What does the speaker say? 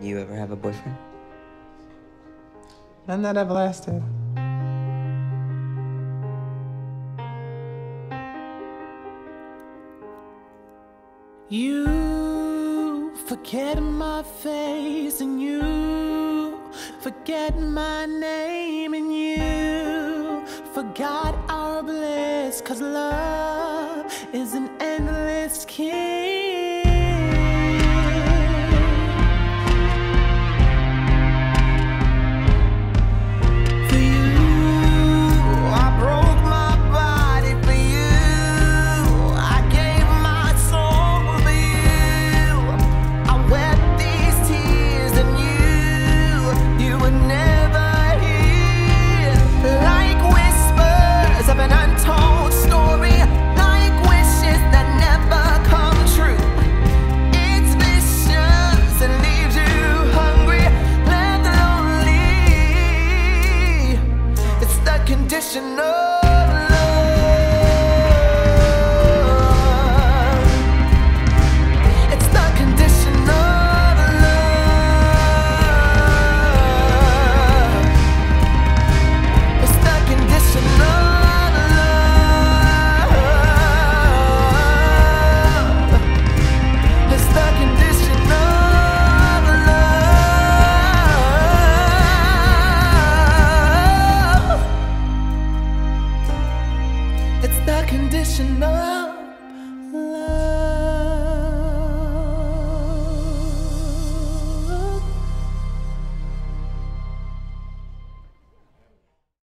You ever have a boyfriend? None that ever lasted. You forget my face and you forget my name and you forgot our bliss cause love is an endless kiss. Condition of love.